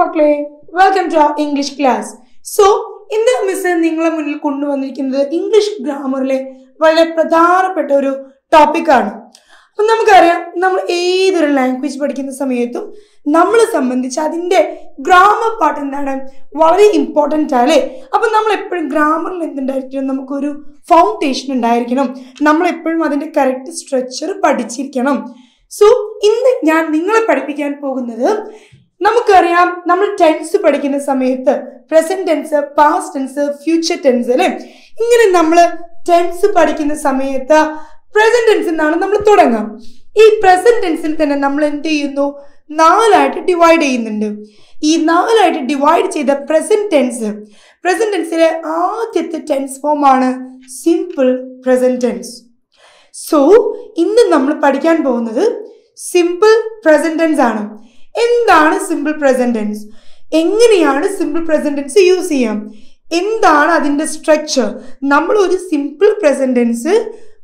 മക്കളെ. Welcome to English class so ഇന്ന് miss നിങ്ങളെ മുന്നിൽ കൊണ്ടുവന്നിരിക്കുന്നത് ഇംഗ്ലീഷ് ഗ്രാമറിലെ വളരെ പ്രധാനപ്പെട്ട ഒരു ടോപ്പിക്കാണ് അപ്പം നമുക്കറിയാം നമ്മൾ ഏതൊരു ലാംഗ്വേജ് പഠിക്കുന്ന സമയത്തും നമ്മൾ സംബന്ധിച്ച് അതിന്റെ ഗ്രാമർ പാട്ട് എന്താണ് വളരെ ഇമ്പോർട്ടന്റ് ആണ് അല്ലേ അപ്പം നമ്മൾ എപ്പോഴും ഗ്രാമറിൽ എന്തുണ്ടായിരിക്കണം? നമുക്കൊരു ഫൗണ്ടേഷൻ ഉണ്ടായിരിക്കണം. നമ്മൾ എപ്പോഴും അതിന്റെ കറക്റ്റ് സ്ട്രക്ചർ പഠിച്ചിരിക്കണം. സോ ഇന്ന് ഞാൻ നിങ്ങളെ പഠിപ്പിക്കാൻ പോകുന്നത് നമുക്കറിയാം നമ്മൾ ടെൻസ് പഠിക്കുന്ന സമയത്ത് present tense past tense future tense അല്ലെ? ഇങ്ങനെ നമ്മൾ ടെൻസ് പഠിക്കുന്ന സമയത്ത് പ്രസന്റ് ടെൻസിൽ നിന്നാണ് നമ്മൾ തുടങ്ങാം. ഈ പ്രസന്റ് ടെൻസിൽ തന്നെ നമ്മൾ എന്ത് ചെയ്യുന്നു? നാലായിട്ട് ഡിവൈഡ് ചെയ്യുന്നുണ്ട്. ഈ നാലായിട്ട് ഡിവൈഡ് ചെയ്ത പ്രസന്റ് ടെൻസ് പ്രസന്റ് ടെൻസിലെ ആദ്യത്തെ ടെൻസ് ഫോം ആണ് സിമ്പിൾ പ്രസന്റ് ടെൻസ് സോ ഇന്ന് നമ്മൾ പഠിക്കാൻ പോകുന്നത് സിമ്പിൾ പ്രസന്റ് ടെൻസ് ആണ്. എന്താണ് സിമ്പിൾ പ്രസന്റൻസ് എങ്ങനെയാണ് സിമ്പിൾ പ്രസന്റൻസ് യൂസ് ചെയ്യാം? എന്താണ് അതിന്റെ സ്ട്രക്ചർ നമ്മൾ ഒരു സിമ്പിൾ പ്രസന്റൻസ്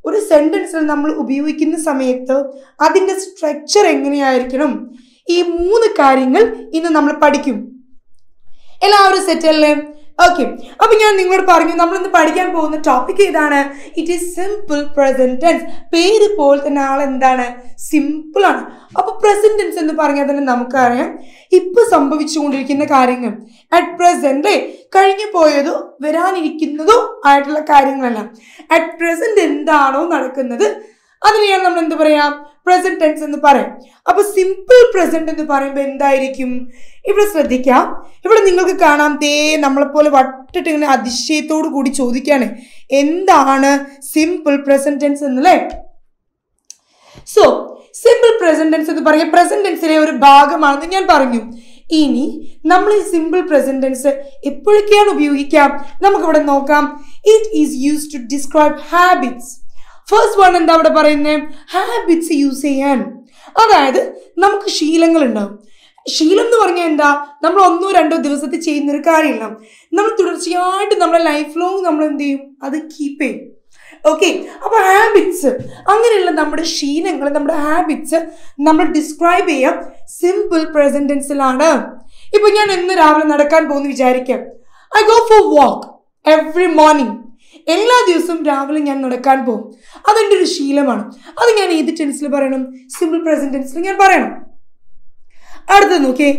ഒരു സെന്റൻസിൽ നമ്മൾ ഉപയോഗിക്കുന്ന സമയത്ത് അതിന്റെ സ്ട്രക്ചർ എങ്ങനെയായിരിക്കണം? ഈ മൂന്ന് കാര്യങ്ങൾ ഇന്ന് നമ്മൾ പഠിക്കും. എല്ലാവരും സെറ്റ് അല്ലേ? ഓക്കെ അപ്പൊ ഞാൻ നിങ്ങളോട് പറഞ്ഞു നമ്മൾ ഇന്ന് പഠിക്കാൻ പോകുന്ന ടോപ്പിക് ഏതാണ്? It is simple present tense പേര് പോലെ തന്നെ ആൾ എന്താണ്? സിമ്പിൾ ആണ്. അപ്പൊ പ്രസന്റ് ടെൻസ് എന്ന് പറഞ്ഞാൽ തന്നെ നമുക്കറിയാം ഇപ്പൊ സംഭവിച്ചുകൊണ്ടിരിക്കുന്ന കാര്യങ്ങൾ. അറ്റ് പ്രസന്റ് കഴിഞ്ഞു പോയതോ വരാനിരിക്കുന്നതോ ആയിട്ടുള്ള കാര്യങ്ങളല്ല. അറ്റ് പ്രസന്റ് എന്താണോ നടക്കുന്നത് അതിനെയാണ് നമ്മൾ എന്ത് പറയാം? പ്രസന്റ് ടെൻസ് എന്ന് പറയും. അപ്പൊ സിമ്പിൾ പ്രസന്റ് എന്ന് പറയുമ്പോൾ എന്തായിരിക്കും? ഇവിടെ ശ്രദ്ധിക്കാം. ഇവിടെ നിങ്ങൾക്ക് കാണാം തേ നമ്മളെപ്പോലെ വട്ടിട്ട് ഇങ്ങനെ അതിശയത്തോടു കൂടി ചോദിക്കാണ്. എന്താണ് സിമ്പിൾ പ്രസന്റ് ടെൻസ് എന്നല്ലേ? സോ സിമ്പിൾ പ്രസന്റ് ടെൻസ് എന്ന് പറയുക പ്രസന്റ് ടെൻസിലെ ഒരു ഭാഗമാണെന്ന് ഞാൻ പറഞ്ഞു. ഇനി നമ്മൾ ഈ സിമ്പിൾ പ്രസന്റ് ടെൻസ് എപ്പോഴൊക്കെയാണ് ഉപയോഗിക്കാം? നമുക്കിവിടെ നോക്കാം. It is use to describe habits first one എന്താ അവിടെ പറയുന്നത് ഹാബിറ്റ്സ് യൂസ് ചെയ്യാൻ. അതായത് നമുക്ക് ശീലങ്ങൾ ഉണ്ടാവും ശീലം എന്ന് പറഞ്ഞാൽ എന്താ? നമ്മൾ ഒന്നോ രണ്ടോ ദിവസത്തിൽ ചെയ്യുന്ന ഒരു കാര്യമില്ല. നമ്മൾ തുടർച്ചയായിട്ട് നമ്മുടെ ലൈഫ് ലോങ് നമ്മൾ എന്ത് ചെയ്യും? അത് കീപ്പ് ചെയ്യും. ഓക്കെ അപ്പോൾ ഹാബിറ്റ്സ് അങ്ങനെയുള്ള നമ്മുടെ ശീലങ്ങൾ നമ്മുടെ ഹാബിറ്റ്സ് നമ്മൾ ഡിസ്ക്രൈബ് ചെയ്യാം. സിമ്പിൾ പ്രസന്റൻസിലാണ് ഇപ്പൊ ഞാൻ ഇന്ന് രാവിലെ നടക്കാൻ പോകുന്നു വിചാരിക്കാം. I go for walk every morning എല്ലാ ദിവസവും രാവിലെ ഞാൻ നടക്കാൻ പോകും. അതെന്റെ ഒരു ശീലമാണ്. അത് ഞാൻ ഏത് ടെൻസിൽ പറയണം? സിമ്പിൾ പ്രസന്റ് ടെൻസിൽ ഞാൻ പറയണം. അടുത്തത് നോക്കേ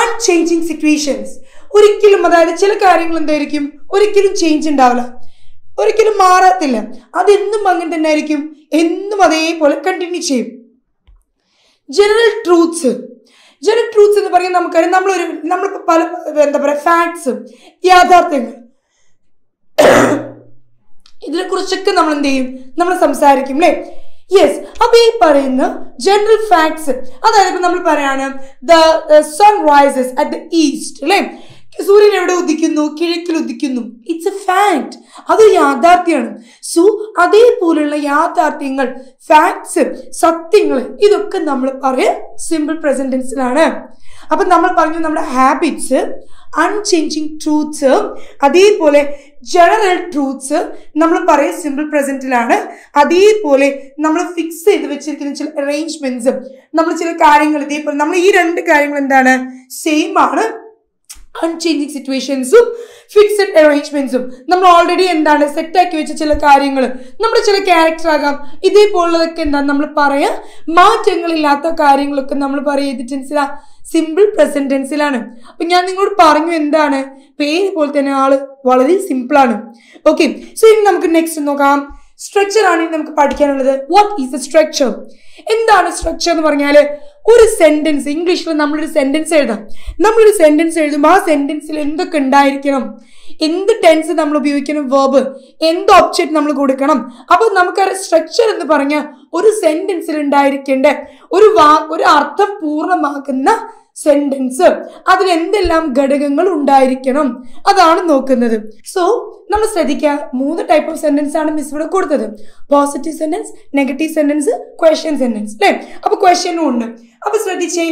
അൺചേഞ്ചിങ് സിറ്റുവേഷൻസ് ഒരിക്കലും അതായത് ചില കാര്യങ്ങൾ എന്തായിരിക്കും? ഒരിക്കലും ചേഞ്ച് ഉണ്ടാവില്ല. ഒരിക്കലും മാറത്തില്ല. അതെന്നും അങ്ങനെ തന്നെ ആയിരിക്കും എന്നും അതേപോലെ കണ്ടിന്യൂ ചെയ്യും. ജനറൽ ട്രൂത്ത്സ് ജനറൽ ട്രൂത്ത്സ് എന്ന് പറയുന്നത് നമുക്കറിയാം. നമ്മളൊരു നമ്മളിപ്പോൾ പല എന്താ പറയുക ഫാക്ട്സ് യാഥാർത്ഥ്യങ്ങൾ. ഇതിനെ കുറിച്ചൊക്കെ നമ്മൾ എന്ത് ചെയ്യും? നമ്മൾ സംസാരിക്കും അല്ലേ യെസ് അപ്പൊ ഈ പറയുന്ന ജനറൽ ഫാക്ട്സ് അതായത് ഇപ്പൊ നമ്മൾ പറയാണ് the sun rises at the east അല്ലേ സൂര്യൻ എവിടെ ഉദിക്കുന്നു? കിഴക്കിൽ ഉദിക്കുന്നു. ഇറ്റ്സ് എ ഫാക്ട് അത് യാഥാർത്ഥ്യമാണ്. സോ അതേപോലെയുള്ള യാഥാർത്ഥ്യങ്ങൾ ഫാക്ട്സ് സത്യങ്ങൾ ഇതൊക്കെ നമ്മൾ പറയുക സിമ്പിൾ പ്രസന്റൻസിലാണ് അപ്പൊ നമ്മൾ പറഞ്ഞു നമ്മുടെ ഹാബിറ്റ്സ് അൺചേഞ്ചിങ് ട്രൂത്ത്സ് അതേപോലെ ജനറൽ ട്രൂത്ത്സ് നമ്മൾ പറയും സിമ്പിൾ പ്രസന്റിലാണ് അതേപോലെ നമ്മൾ ഫിക്സ് ചെയ്ത് വെച്ചിരിക്കുന്ന ചില അറേഞ്ച്മെന്റ്സും നമ്മൾ ചില കാര്യങ്ങൾ ഇതേപോലെ നമ്മൾ ഈ രണ്ട് കാര്യങ്ങൾ എന്താണ്? സെയിം ആണ്. അൺചേഞ്ചിങ് സിറ്റുവേഷൻസും ഫിക്സഡ് അറേഞ്ച്മെന്റ്സും നമ്മൾ ഓൾറെഡി എന്താണ്? സെറ്റാക്കി വെച്ച ചില കാര്യങ്ങൾ നമ്മുടെ ചില ക്യാരക്ടർ ആകാം. ഇതേപോലുള്ളതൊക്കെ എന്താണ്? നമ്മൾ പറയാ മാറ്റങ്ങളില്ലാത്ത കാര്യങ്ങളൊക്കെ നമ്മൾ പറയുക. ഏത് ടെൻസിലാ സിമ്പിൾ പ്രസന്റ് ടെൻസിലാണ് അപ്പൊ ഞാൻ നിങ്ങളോട് പറഞ്ഞു എന്താണ്? പേര് പോലെ തന്നെ ആൾ വളരെ സിമ്പിളാണ് ഓക്കെ സോ ഇനി നമുക്ക് നെക്സ്റ്റ് നോക്കാം. സ്ട്രക്ചർ ആണ് നമുക്ക് പഠിക്കാനുള്ളത്. വാട്ട് ഈസ് എ സ്ട്രക്ചർ എന്താണ് സ്ട്രക്ചർ എന്ന് പറഞ്ഞാൽ ഒരു സെന്റൻസ് ഇംഗ്ലീഷിൽ നമ്മളൊരു സെന്റൻസ് എഴുതാം. നമ്മളൊരു സെന്റൻസ് എഴുതുമ്പോൾ ആ സെന്റൻസിൽ എന്തൊക്കെ ഉണ്ടായിരിക്കണം? എന്ത് ടെൻസ് നമ്മൾ ഉപയോഗിക്കണം? വേർബ് എന്ത് ഒബ്ജക്റ്റ് നമ്മൾ കൊടുക്കണം? അപ്പൊ ആ സ്ട്രക്ചർ എന്ന് പറഞ്ഞാൽ ഒരു സെന്റൻസിൽ ഉണ്ടായിരിക്കേണ്ട ഒരു വാ ഒരു അർത്ഥം പൂർണമാക്കുന്ന സെന്റൻസ് അതിൽ എന്തെല്ലാം ഘടകങ്ങൾ ഉണ്ടായിരിക്കണം? അതാണ് നോക്കുന്നത്. സോ നമ്മൾ ശ്രദ്ധിക്കുക. മൂന്ന് ടൈപ്പ് ഓഫ് സെന്റൻസ് ആണ് മിസ് ഇവിടെ കൊടുത്തത്. Positive sentence negative sentence question sentence അല്ലേ? അപ്പൊ ക്വസ്റ്റ്യനും ഉണ്ട്. അപ്പൊ ശ്രദ്ധിച്ചേ.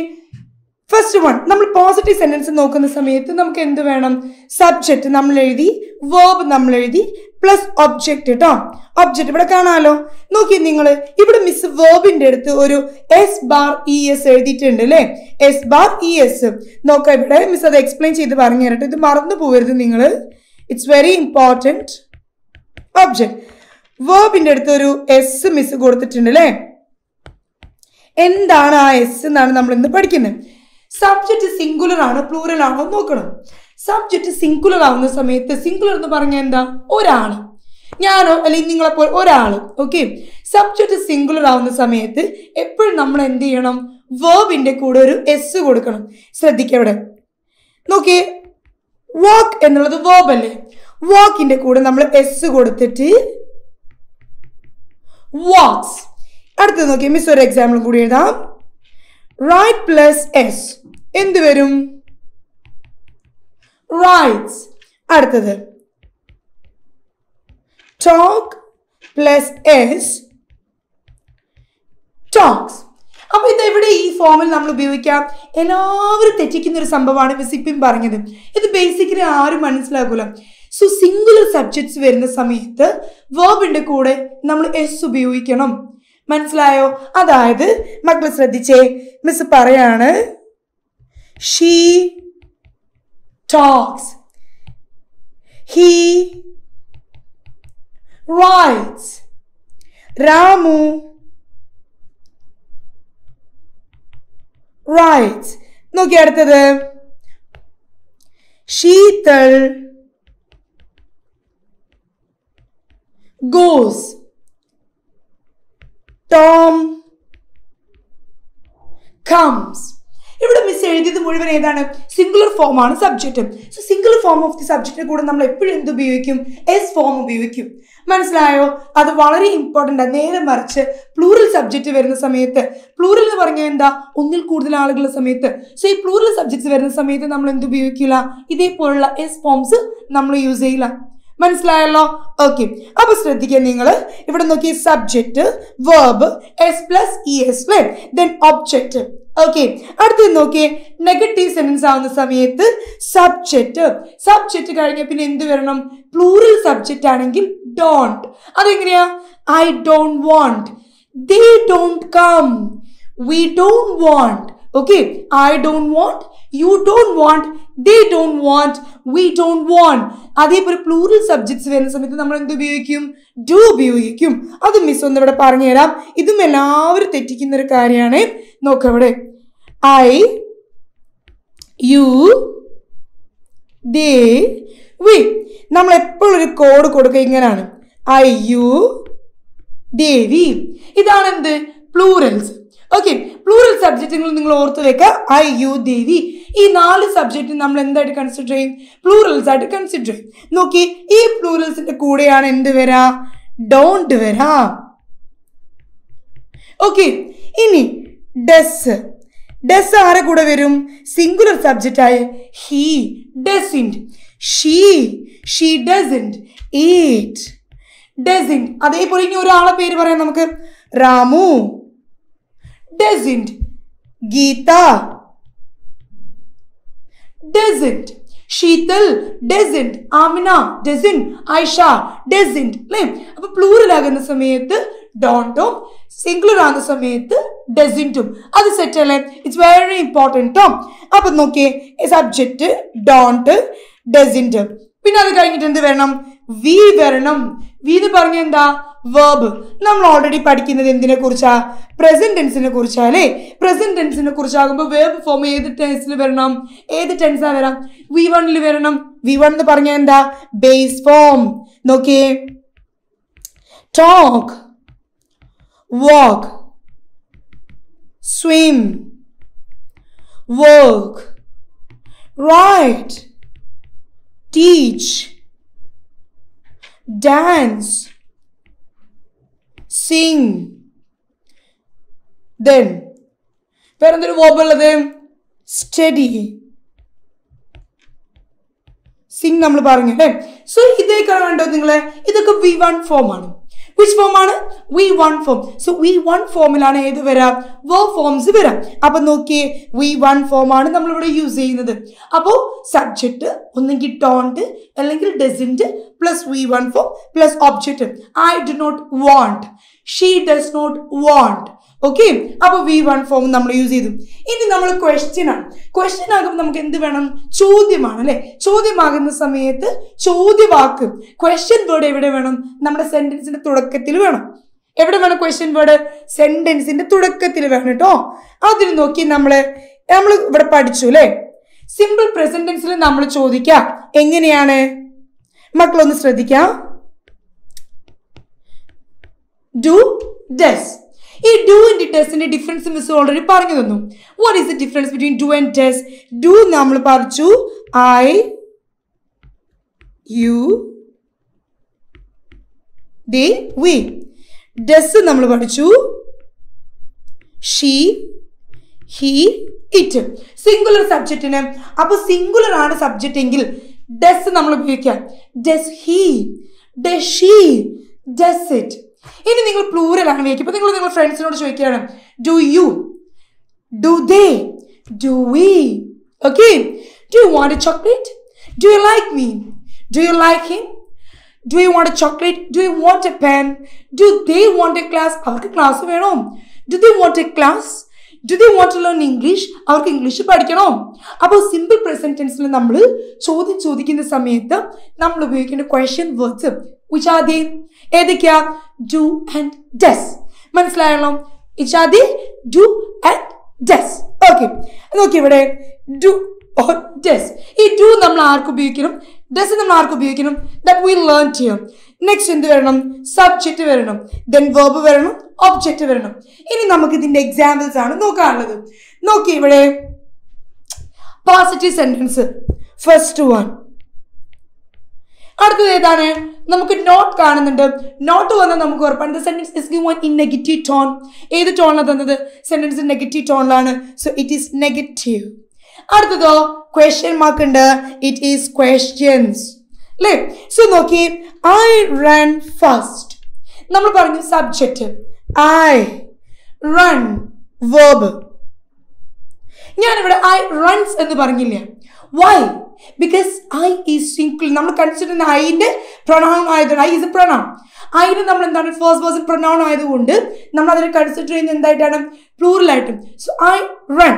ഫസ്റ്റ് വൺ നമ്മൾ പോസിറ്റീവ് സെന്റൻസ് നോക്കുന്ന സമയത്ത് നമുക്ക് എന്ത് വേണം? സബ്ജക്റ്റ് നമ്മൾ എഴുതി വേർബ് നമ്മൾ എഴുതി പ്ലസ് ഒബ്ജക്റ്റ് കേട്ടോ ഒബ്ജക്റ്റ് ഇവിടെ കാണാമല്ലോ നോക്കി നിങ്ങൾ ഇവിടെ മിസ് വേർബിന്റെ അടുത്ത് ഒരു എസ് ബാർ ഇ എസ് എഴുതിയിട്ടുണ്ട് അല്ലേ? എസ് ബാർ ഇ എസ് നോക്കാം ഇവിടെ മിസ് അത് എക്സ്പ്ലെയിൻ ചെയ്ത് പറഞ്ഞു തരട്ടെ. ഇത് മറന്നു പോകരുത് നിങ്ങൾ ഇറ്റ്സ് വെരി ഇമ്പോർട്ടന്റ് ഒബ്ജക്റ്റ് വേർബിന്റെ അടുത്ത് ഒരു എസ് മിസ് കൊടുത്തിട്ടുണ്ട് അല്ലേ? എന്താണ് ആ എസ് എന്നാണ് നമ്മൾ ഇന്ന് പഠിക്കുന്നത്. സബ്ജക്റ്റ് സിംഗുലർ ആണ് പ്ലൂറൽ ആണോ നോക്കണം. സബ്ജക്റ്റ് സിംഗുലർ ആവുന്ന സമയത്ത് സിംഗുലർ എന്ന് പറഞ്ഞാൽ എന്താ? ഒരാൾ. ഞാനോ അല്ലെങ്കിൽ നിങ്ങളെപ്പോൾ ഒരാൾ ഓക്കെ സബ്ജക്റ്റ് സിംഗുലർ ആവുന്ന സമയത്ത് എപ്പോഴും നമ്മൾ എന്ത് ചെയ്യണം? വേർബിന്റെ കൂടെ ഒരു എസ് കൊടുക്കണം. ശ്രദ്ധിക്കുക ഇവിടെ നോക്കിയേ. വാക്ക് എന്നുള്ളത് വേർബ് അല്ലേ? വാക്കിന്റെ കൂടെ നമ്മൾ എസ് കൊടുത്തിട്ട് വാക്സ് അടുത്തത് നോക്കിയാൽ മിസ് ഒരു എക്സാമ്പിൾ കൂടി എഴുതാം. റൈറ്റ് പ്ലസ് എസ് എന്ത് വരും? റൈറ്റ്സ് അടുത്തത്. ടോക്ക് പ്ലസ് എസ് ടോക്സ് അപ്പൊ ഇത് എവിടെ ഈ ഫോമിൽ നമ്മൾ ഉപയോഗിക്കാം? എല്ലാവരും തെറ്റിക്കുന്ന ഒരു സംഭവമാണ് വിസിപ്പിൻ പറഞ്ഞത്. ഇത് ബേസിക്കലി ആരും മനസ്സിലാക്കൂല. സോ സിംഗുലർ സബ്ജക്ട്സ് വരുന്ന സമയത്ത് വേർബിന്റെ കൂടെ നമ്മൾ എസ് ഉപയോഗിക്കണം. മനസ്സിലായോ? അതായത് മക്കൾ ശ്രദ്ധിച്ചേ. മിസ് പറയാണ്. she talks he writes Ramu writes നോക്കി അടുത്തത് ശീതൾ goes ടോം comes ഇവിടെ മിസ് എഴുതിയത് മുഴുവൻ ഏതാണ്? സിംഗുലർ ഫോം ആണ് subject so singular form of the സബ്ജക്റ്റിന് കൂടെ നമ്മൾ എപ്പോഴും എന്ത് ഉപയോഗിക്കും? എസ് ഫോം ഉപയോഗിക്കും. മനസ്സിലായോ? അത് വളരെ ഇമ്പോർട്ടന്റ് ആണ് നേരെ മറിച്ച് പ്ലൂറൽ സബ്ജക്റ്റ് വരുന്ന സമയത്ത് പ്ലൂറൽ എന്ന് പറഞ്ഞാൽ എന്താ? ഒന്നിൽ കൂടുതൽ ആളുകളുടെ സമയത്ത്. സോ ഈ പ്ലൂറൽ സബ്ജക്ട്സ് വരുന്ന സമയത്ത് നമ്മൾ എന്ത് ഉപയോഗിക്കില്ല? ഇതേപോലുള്ള എസ് ഫോംസ് നമ്മൾ യൂസ് ചെയ്യില്ല. മനസ്സിലായല്ലോ? ഓക്കെ അപ്പൊ ശ്രദ്ധിക്കുക നിങ്ങൾ ഇവിടെ നോക്കി subject verb S plus E S അല്ലേ ദെൻ ഒബ്ജക്റ്റ് ഓക്കെ അടുത്ത് നോക്കിയേ നെഗറ്റീവ് സെന്റൻസ് ആവുന്ന സമയത്ത് സബ്ജക്റ്റ് സബ്ജക്റ്റ് കഴിഞ്ഞ പിന്നെ എന്ത് വരണം? പ്ലൂറൽ സബ്ജക്റ്റ് ആണെങ്കിൽ ഡോണ്ട് അതെങ്ങനെയാ? I don't want they don't come we don't want okay I don't want you don't want they don't want we don't want അതേപോലെ പ്ലൂറൽ സബ്ജക്ട്സ് വരുന്ന സമയത്ത് നമ്മൾ എന്ത് ഉപയോഗിക്കും? ഡു ഉപയോഗിക്കും. അത് മിസ് ഒന്ന് ഇവിടെ പറഞ്ഞുതരാം ഇതും എല്ലാവരും തെറ്റിക്കുന്ന ഒരു കാര്യമാണ്. നോക്കാം ഇവിടെ ഐ യു ദേ വി നമ്മൾ എപ്പോഴും ഒരു കോഡ് കൊടുക്കുക ഇങ്ങനെയാണ്. ഐ യു ദേവി ഇതാണ് എന്ത്? പ്ലൂറൽസ് ഓക്കെ പ്ലൂറൽ സബ്ജക്റ്റുകൾ നിങ്ങൾ ഓർത്ത് വെക്കുക. ഐ യു ദേവി ഈ നാല് സബ്ജക്റ്റ് നമ്മൾ എന്തായിട്ട് കൺസിഡർ ചെയ്യും? പ്ലൂറൽസ് ആയിട്ട് കൺസിഡർ ചെയ്യും. നോക്കി ഈ പ്ലൂറൽസിന്റെ കൂടെയാണ് എന്ത് വരാ? ഡോണ്ട് വരാ. ഓക്കെ ഇനി ഡെസ് ഡെസ് ആരെ കൂടെ വരും? സിംഗുലർ സബ്ജക്റ്റ് ആയ he doesn't she she doesn't eat doesn't അതേപോലെ ഇനി ഒരാളെ പേര് പറയാം നമുക്ക്. Ramu. Doesn't Geetha. Doesn't Sheethal doesn't Amina doesn't Aisha doesn't അല്ലേ? അപ്പൊ പ്ലൂറൽ ആകുന്ന സമയത്ത് ഡോണ്ടും സിംഗുലർ ആകുന്ന സമയത്ത് ഡസിന്റും അത് സെറ്റ് അല്ലേ? ഇറ്റ്സ് വെരി ഇമ്പോർട്ടന്റ് കേട്ടോ അപ്പൊ നോക്കിയേ സബ്ജക്റ്റ് ഡോണ്ട് ഡസിന്റ് പിന്നെ അത് കഴിഞ്ഞിട്ട് എന്ത് വരണം? വി വരണം. വി എന്ന് പറഞ്ഞ എന്താ? വേർബ് നമ്മൾ ഓൾറെഡി പഠിക്കുന്നത് എന്തിനെ കുറിച്ചാ? പ്രസന്റ് ടെൻസിനെ കുറിച്ചാ അല്ലേ? പ്രസന്റ് ടെൻസിനെ കുറിച്ചാകുമ്പോൾ വേർബ് ഫോം ഏത് ടെൻസിൽ വരണം? ഏത് ടെൻസാ വരാം? വി വണ്ണിൽ വരണം. വി വൺ എന്ന് പറഞ്ഞാൽ എന്താ? ബേസ് ഫോം നോക്കിയേ. Talk walk swim work write teach, dance, sing. Then, വേറെന്തൊരു വോബുള്ളത് സ്റ്റഡി സിംഗ് നമ്മൾ പറഞ്ഞു അല്ലേ? സോ ഇതേക്കാണ് വേണ്ടത് നിങ്ങളെ. ഇതൊക്കെ വി വൺ ഫോം ആണ്. വിച്ച് ഫോം ആണ്? V one form so V one ഫോമിലാണ് ഏത് വരാം? വോ ഫോംസ് വരാം. അപ്പൊ നോക്കിയേ വി വൺ ഫോമാണ് നമ്മളിവിടെ യൂസ് ചെയ്യുന്നത്. അപ്പോൾ സബ്ജക്റ്റ് ഒന്നെങ്കിൽ ടോണ്ട് അല്ലെങ്കിൽ doesn't plus V one form plus object I do not want she does not want okay അപ്പൊ വി വൺ ഫോം നമ്മൾ യൂസ് ചെയ്തു. ഇനി നമ്മൾ ക്വസ്റ്റ്യൻ ആണ്. ക്വസ്റ്റ്യൻ ആകുമ്പോൾ നമുക്ക് എന്ത് വേണം? ചോദ്യമാണ് അല്ലെ? ചോദ്യമാകുന്ന സമയത്ത് ചോദ്യവാക്ക്. ക്വസ്റ്റ്യൻ വേർഡ് എവിടെ വേണം? നമ്മുടെ സെന്റൻസിന്റെ തുടക്കത്തിൽ വേണം. എവിടെ വേണം ക്വസ്റ്റ്യൻ വേർഡ് സെന്റൻസിന്റെ തുടക്കത്തിൽ വേണം കേട്ടോ. അതിന് നോക്കി നമ്മൾ നമ്മൾ ഇവിടെ പഠിച്ചു അല്ലെ? സിമ്പിൾ പ്രസന്റൻസിൽ നമ്മൾ ചോദിക്കാം. എങ്ങനെയാണ്? മക്കളൊന്ന് ശ്രദ്ധിക്കാം. ഡു ഡസ് ഈ ഡു ആൻഡ് ഡസിന്റെ ഡിഫറൻസ് മിസ് ഓൾറെഡി പറഞ്ഞു തന്നു. What is the difference between do and does do നമ്മൾ പറിച്ചു. I you they we does നമ്മൾ പഠിച്ചു ഷീ ഹി ഇറ്റ് സിംഗുലർ സബ്ജക്റ്റിന് അപ്പൊ സിംഗുലർ ആണ് സബ്ജക്റ്റ് എങ്കിൽ ഡസ് നമ്മൾ ഉപയോഗിക്കാം. Does he does she does it ഇനി നിങ്ങൾ പ്ലൂറൽ ആണ് ഉപയോഗിക്കുക ഇപ്പൊ നിങ്ങൾ നിങ്ങൾ ഫ്രണ്ട്സിനോട് ചോദിക്കുകയാണ് do you do they do we okay do you want a chocolate do you like me do you like him do you want a chocolate do you want a pen do they want a class അവർക്ക് class വേണോ. Do they want a class do they want to learn English അവർക്ക് English പഠിക്കണോ. അപ്പോൾ simple present ടെൻസിൽ നമ്മൾ ചോദ്യം ചോദിക്കുന്ന സമയത്ത് നമ്മൾ ഉപയോഗിക്കേണ്ട ക്വസ്റ്റ്യൻ വേർഡ്സ് ഉച്ചാദി ഏതൊക്കെയാ? ഡു ആൻഡ് ഡസ് മനസ്സിലായല്ലോ? ഇച്ചാദി ഡു ആൻഡ് ഡസ് ഓക്കെ നോക്കി ഇവിടെ ഡു ഓർ ഡസ് ഈ ഡു നമ്മൾ ആർക്ക് ഉപയോഗിക്കണം? ഡസ് നമ്മൾ ആർക്ക് ഉപയോഗിക്കണം? ദാറ്റ് വി ലേൺ ചെയ്യും നെക്സ്റ്റ് എന്ത് വരണം? സബ്ജക്റ്റ് വരണം. ദെൻ വേർബ് വരണം. ഒബ്ജക്റ്റ് വരണം. ഇനി നമുക്ക് ഇതിന്റെ എക്സാമ്പിൾസ് ആണ് നോക്കാനുള്ളത്. നോക്കി ഇവിടെ. പോസിറ്റീവ് സെന്റൻസ് ഫസ്റ്റ് വൺ അടുത്തത് ഏതാണ്? നമുക്ക് നോട്ട് കാണുന്നുണ്ട്. നോട്ട് വന്നാൽ നമുക്ക് ഉറപ്പാണ്. Sentence is given in negative tone ഏത് ടോണിലാണ് തന്നത്? സെന്റൻസ് നെഗറ്റീവ് ടോണിലാണ് സോ ഇറ്റ് ഈസ് നെഗറ്റീവ് അടുത്തതോ ക്വസ്റ്റ്യൻ മാർക്ക് ഉണ്ട്. ഇറ്റ് ഈസ് ക്വസ്റ്റ്യൻസ് അല്ലേ സോ നോക്കി. ഐ റൺ ഫസ്റ്റ് നമ്മൾ പറഞ്ഞു സബ്ജക്റ്റ് ഐ റൺ വേർബ് ഞാനിവിടെ ഐ റൺസ് എന്ന് പറഞ്ഞില്ല? Why because I is single നമ്മൾ കൺസിഡർ ചെയ്യുന്ന ഐന്റെ പ്രൊണൗൺ ആയതുകൊണ്ട് ഐ ഇസ് എ പ്രൊണൗൺ ഐന് നമ്മൾ എന്താണ്? ഫസ്റ്റ് പേഴ്സൺ പ്രൊണൗൺ ആയതുകൊണ്ട് നമ്മൾ അതിനെ കൺസിഡർ ചെയ്യുന്നത് എന്തായിട്ടാണ്? പ്ലൂറൽ ആയിട്ടും. സോ ഐ റൺ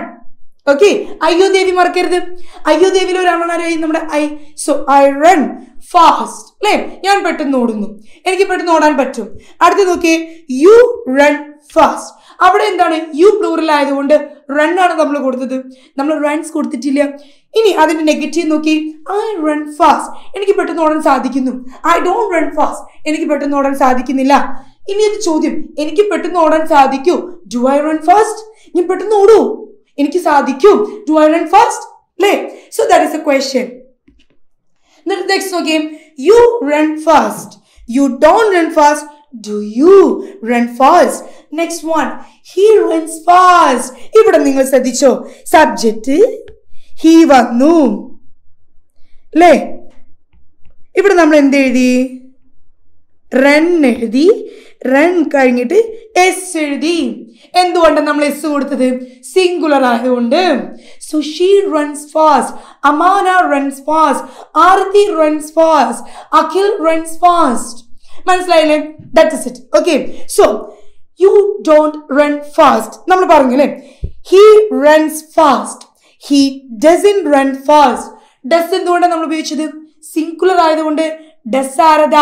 ഓക്കെ അയ്യോ ദേവി മറക്കരുത്. അയ്യോ ദേവിയിൽ ഒരാളായി നമ്മുടെ I so I run fast അല്ലേ? ഞാൻ പെട്ടെന്ന് ഓടുന്നു. എനിക്ക് പെട്ടെന്ന് ഓടാൻ പറ്റും. അടുത്ത് നോക്കി യു റൺ ഫാസ്റ്റ് അവിടെ എന്താണ്? യു പ്ലൂറൽ ആയതുകൊണ്ട് റൺ ആണ് നമ്മൾ കൊടുത്തത്. നമ്മൾ റൺസ് കൊടുത്തിട്ടില്ല. ഇനി അതിന്റെ നെഗറ്റീവ് നോക്കി ഐ റൺ ഫാസ്റ്റ് എനിക്ക് പെട്ടെന്ന് ഓടാൻ സാധിക്കുന്നു. ഐ ഡോണ്ട് റൺ ഫാസ്റ്റ് എനിക്ക് പെട്ടെന്ന് ഓടാൻ സാധിക്കുന്നില്ല. ഇനി ഒരു ചോദ്യം. എനിക്ക് പെട്ടെന്ന് ഓടാൻ സാധിക്കൂ. ഡു ഐ റൺ ഫാസ്റ്റ് ഞാൻ പെട്ടെന്ന് ഓടൂ. എനിക്ക് സാധിക്കും. ടു റൺ ഫാസ്റ്റ് അല്ലേ so that is a question എന്നിട്ട് നെക്സ്റ്റ് നോക്കിയേ. You run fast you don't run fast do you run fast next one he runs fast ഇവിടെ നിങ്ങൾ ശ്രദ്ധിച്ചോ. സബ്ജക്റ്റ് ഹി വന്നു. അല്ലേ? ഇവിടെ നമ്മൾ എന്ത് എഴുതി? റൺ എഴുതി. റൺ കഴിഞ്ഞിട്ട് എസ് എഴുതി. എന്തുകൊണ്ടാണ് നമ്മൾ എസ് കൊടുത്തത്? സിംഗുലർ ആയതുകൊണ്ട്. Sushi runs fast Amana runs fast Arathi runs fast Akhil runs fast മനസ്സിലായില്ലേ? That is it okay so you don't run fast നമ്മൾ പറഞ്ഞല്ലേ? He runs fast he doesn't run fast does എന്തുകൊണ്ടാണ് നമ്മൾ ഉപയോഗിച്ചത്? Singular ആയതുകൊണ്ട്. Does ആരത?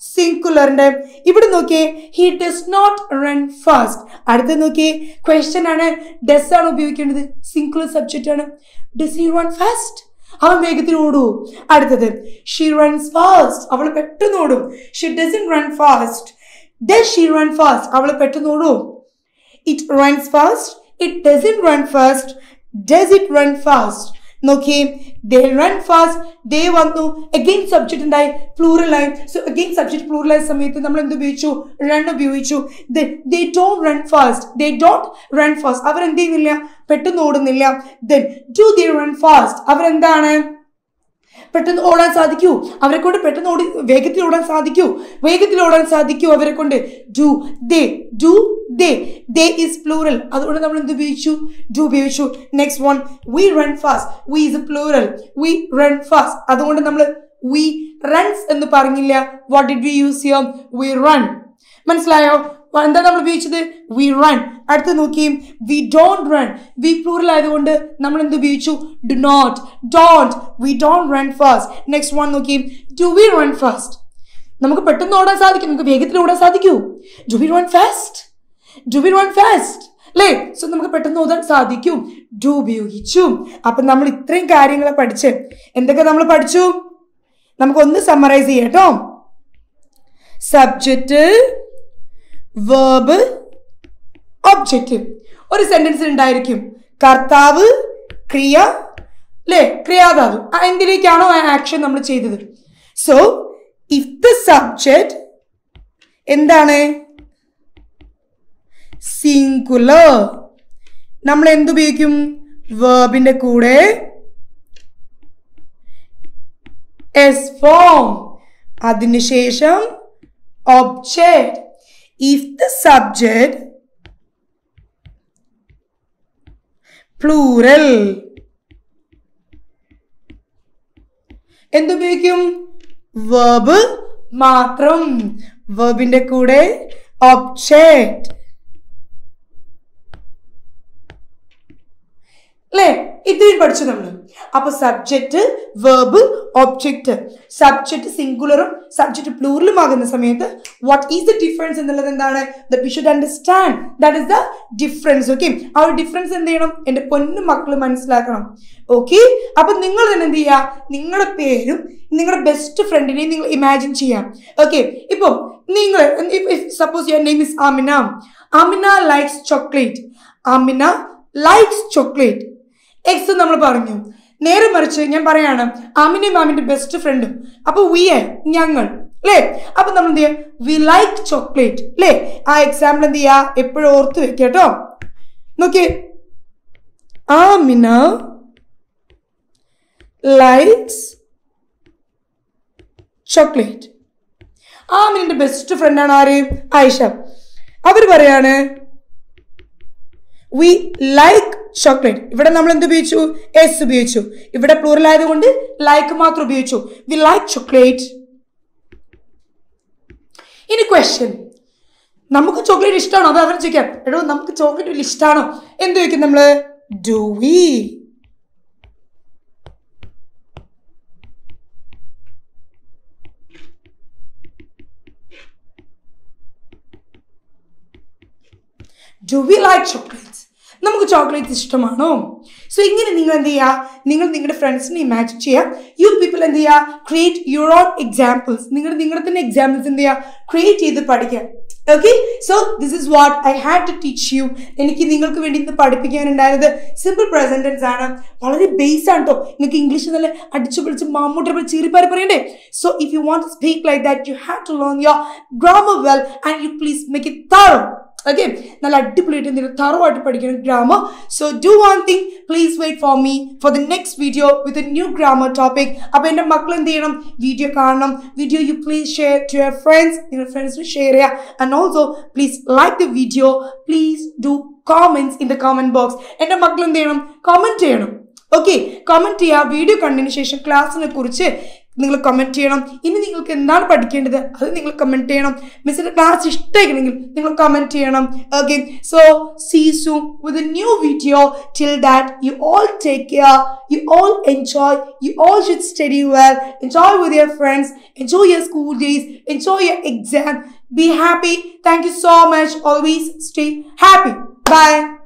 സിംഗുലറിന്റെ ഇവിടെ നോക്കിയേ he does not run fast അടുത്ത നോക്കിയേ ക്വസ്റ്റ്യൻ ആണ് ഡസ് ആണ് ഉപയോഗിക്കേണ്ടത്. സിംഗുലർ സബ്ജക്റ്റ് ആണ്. ഡസ് ഹി റൺ ഫാസ്റ്റ് അവൻ വേഗത്തിൽ ഓടൂ അടുത്തത് ഷീ റൺസ് ഫാസ്റ്റ് അവൾ പെട്ടെന്ന് ഓടും. She doesn't run fast does she run fast അവൾ പെട്ടെന്ന് ഓടൂ it runs fast it doesn't run fast does it run fast നോക്കിയേ ദേ റൺ ഫാസ്റ്റ് ദേ വന്നു. അഗെയിൻ സബ്ജക്റ്റ് ഉണ്ടായി. പ്ലൂറൽ ആയി. സോ അഗെയിൻ സബ്ജക്റ്റ് പ്ലൂറൽ ആയ സമയത്ത് നമ്മൾ എന്ത് ഉപയോഗിച്ചു? റൺ ഉപയോഗിച്ചു. They don't run fast they don't run fast അവർ എന്ത് ചെയ്യുന്നില്ല? പെട്ടെന്ന് ഓടുന്നില്ല. Then do they run fast അവരെന്താണ്? പെട്ടെന്ന് ഓടാൻ സാധിക്കൂ. അവരെ കൊണ്ട് പെട്ടെന്ന് ഓടി വേഗത്തിൽ ഓടാൻ സാധിക്കൂ. വേഗത്തിൽ ഓടാൻ സാധിക്കൂ അവരെ കൊണ്ട് do they do they they is plural അതുകൊണ്ട് നമ്മൾ എന്ത് ഉപയോഗിച്ചു? ഡു ഉപയോഗിച്ചു. Next one we run fast we is plural we run fast അതുകൊണ്ട് നമ്മൾ വി റൺസ് എന്ന് പറഞ്ഞില്ല. വാട്ട് ഡിഡ് വി യൂസ് ചെയ്യാം വി റൺ മനസ്സിലായോ? എന്താ നമ്മൾ ഉപയോഗിച്ചത്? വി റൺ അടുത്ത് നോക്കിയും we don't run we plural ആയതുകൊണ്ട് നമ്മൾ എന്ത് ഉപയോഗിച്ചു? Do not don't we don't run fast next one നോക്കിയും ഡു വി റൺ ഫാസ്റ്റ് നമുക്ക് പെട്ടെന്ന് ഓടാൻ സാധിക്കും. നമുക്ക് വേഗത്തിൽ ഓടാൻ സാധിക്കൂ. Do we run fast do we run fast അല്ലേ സോ നമുക്ക് പെട്ടെന്ന് ഓടാൻ സാധിക്കും. ഡു ഉപയോഗിച്ചു. അപ്പം നമ്മൾ ഇത്രയും കാര്യങ്ങളെ പഠിച്ച് എന്തൊക്കെ നമ്മൾ പഠിച്ചു? നമുക്കൊന്ന് സമ്മറൈസ് ചെയ്യാം കേട്ടോ. സബ്ജക്റ്റ് വേർബ് ഒബ്ജക്റ്റ് ഒരു സെന്റൻസിൽ ഉണ്ടായിരിക്കും. കർത്താവ് ക്രിയ അല്ലേ ക്രിയാതാവ് എന്തിലേക്കാണോ ആ ആക്ഷൻ നമ്മൾ ചെയ്തത്? സോ ഇഫ് ദ സബ്ജക്റ്റ് എന്താണ്? സിംഗുലർ നമ്മൾ എന്തുപയോഗിക്കും വേർബിന്റെ കൂടെ എസ് ഫോം അതിനുശേഷം object if the subject plural. എന്തുപയോഗിക്കും? വേബ് മാത്രം. വേബിന്റെ കൂടെ ഒബ്ജക്റ്റ് അല്ലേ ഇത്രയും പഠിച്ചു നമ്മൾ അപ്പൊ സബ്ജക്റ്റ് വേർബ് ഒബ്ജക്റ്റ് സബ്ജക്റ്റ് സിംഗുലറും സബ്ജക്റ്റ് പ്ലൂറലും ആകുന്ന സമയത്ത് വാട്ട് ഈസ് ദ ഡിഫറൻസ് എന്നുള്ളത് എന്താണ്? The understand that is the difference okay ആ ഒരു ഡിഫറൻസ് എന്ത് ചെയ്യണം? എന്റെ പൊന്നു മക്കൾ മനസ്സിലാക്കണം. ഓക്കെ അപ്പൊ നിങ്ങൾ തന്നെ എന്ത് ചെയ്യുക നിങ്ങളുടെ പേരും നിങ്ങളുടെ ബെസ്റ്റ് ഫ്രണ്ടിനെയും നിങ്ങൾ ഇമാജിൻ ചെയ്യാം. ഓക്കെ ഇപ്പം നിങ്ങൾ suppose your name is Amina Amina likes chocolate Amina likes chocolate X നമ്മൾ പറഞ്ഞു. നേരെ മറിച്ച് ഞാൻ പറയാണ് അമിനും മാമിന്റെ ബെസ്റ്റ് ഫ്രണ്ടും അപ്പൊ വി എ ഞങ്ങൾ അല്ലേ അപ്പൊ നമ്മൾ എന്ത് ചെയ്യാം വി ലൈക്ക് ചോക്ലേറ്റ് അല്ലേ ആ എക്സാമ്പിൾ എന്ത് ചെയ്യാ എപ്പോഴും ഓർത്ത് വെക്കുക കേട്ടോ. നോക്കിയേ. ആമിന ലൈക്സ് ചോക്ലേറ്റ് ആമിനിന്റെ ബെസ്റ്റ് ഫ്രണ്ടാണ് ആര്? ആയിഷ. അവർ പറയാണ് വി ലൈക്ക് ചോക്ലേറ്റ് ഇവിടെ നമ്മൾ എന്ത് ഉപയോഗിച്ചു? എസ് ഉപയോഗിച്ചു. ഇവിടെ പ്ലൂറൽ ആയതുകൊണ്ട് ലൈക്ക് മാത്രം ഉപയോഗിച്ചു. വി ലൈക്ക് ചോക്ലേറ്റ് ഇനി ക്വസ്റ്റ്യൻ നമുക്ക് ചോക്ലേറ്റ് ഇഷ്ടമാണോ അത് അവർ ചോദിക്കാം. എടോ നമുക്ക് ചോക്ലേറ്റ് വലിയ ഇഷ്ടമാണോ എന്ത് ചോദിക്കും നമ്മൾ? Do we do we like chocolates നമുക്ക് ചോക്ലേറ്റ്സ് ഇഷ്ടമാണോ? സോ ഇങ്ങനെ നിങ്ങൾ എന്ത് ചെയ്യുക നിങ്ങൾ നിങ്ങളുടെ ഫ്രണ്ട്സിനെ ഇമാജിൻ ചെയ്യുക യു പീപ്പിൾ എന്ത് ചെയ്യുക ക്രിയേറ്റ് യുവർ ഓൺ എക്സാമ്പിൾസ് നിങ്ങൾ നിങ്ങളുടെ തന്നെ എക്സാമ്പിൾസ് എന്ത് ചെയ്യുക ക്രിയേറ്റ് ചെയ്ത് പഠിക്കുക. Okay so this is what I had to teach you എനിക്ക് നിങ്ങൾക്ക് വേണ്ടി ഇന്ന് പഠിപ്പിക്കാനുണ്ടായത് സിമ്പിൾ പ്രസന്റൻസ് ആണ്. വളരെ ബേസ് ആണ് കേട്ടോ നിങ്ങൾക്ക് ഇംഗ്ലീഷ് നല്ല അടിച്ചു പിടിച്ച് മാമ്മൂട്ടി പോലെ ചീറിപ്പാർ പറയണ്ടേ? So if you want to speak like that you have to learn your grammar well and you please make it thorough okay നല്ല അടിപൊളിയായിട്ട് എന്തെങ്കിലും തറവായിട്ട് പഠിക്കണം grammar so do one thing please wait for me for the next video with a new grammar topic അപ്പോൾ എന്റെ മക്കൾ എന്ത് ചെയ്യണം? വീഡിയോ കാണണം. Video you please share to your friends നിങ്ങളുടെ ഫ്രണ്ട്സിന് ഷെയർ ചെയ്യുക and also please like the video please do comments in the comment box എന്റെ മക്കൾ എന്ത് ചെയ്യണം? കോമെന്റ് ചെയ്യണം. ഓക്കെ കമന്റ് ചെയ്യുക വീഡിയോ കണ്ടതിന് ശേഷം ക്ലാസ്സിനെ കുറിച്ച് നിങ്ങൾ കമന്റ് ചെയ്യണം. ഇനി നിങ്ങൾക്ക് എന്താണ് പഠിക്കേണ്ടത്? അത് നിങ്ങൾ കമന്റ് ചെയ്യണം. മിസ്സിന്റെ ക്ലാസ് ഇഷ്ടമായിരുന്നെങ്കിൽ നിങ്ങൾ കമന്റ് ചെയ്യണം. Okay so see you with a new video till that you all take care you all enjoy you all should study well enjoy with your friends enjoy your school days enjoy your exam be happy thank you so much always stay happy bye